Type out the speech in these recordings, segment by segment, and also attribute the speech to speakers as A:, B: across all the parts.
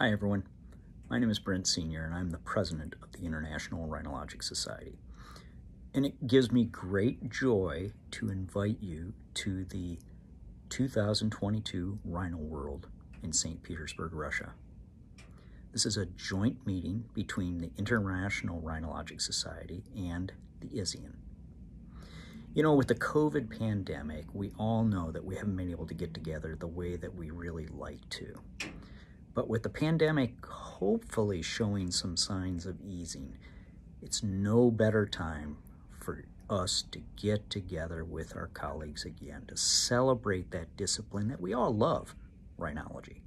A: Hi everyone, my name is Brent Senior and I'm the president of the International Rhinologic Society. And it gives me great joy to invite you to the 2022 Rhino World in St. Petersburg, Russia. This is a joint meeting between the International Rhinologic Society and the ISIAN. You know, with the COVID pandemic, we all know that we haven't been able to get together the way that we really like to. But with the pandemic hopefully showing some signs of easing, it's no better time for us to get together with our colleagues again to celebrate that discipline that we all love, rhinology.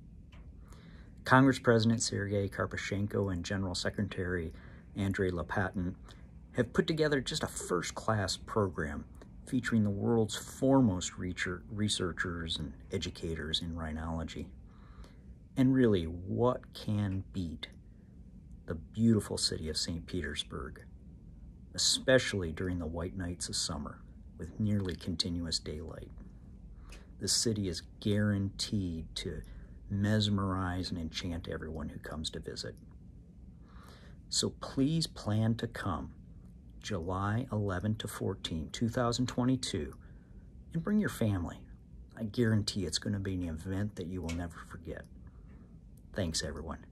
A: Congress President Sergei Karpyshenko and General Secretary Andrei Lopatin have put together just a first-class program featuring the world's foremost researchers and educators in rhinology. And really, what can beat the beautiful city of St. Petersburg, especially during the white nights of summer with nearly continuous daylight? The city is guaranteed to mesmerize and enchant everyone who comes to visit. So please plan to come July 11 to 14, 2022, and bring your family. I guarantee it's going to be an event that you will never forget. Thanks, everyone.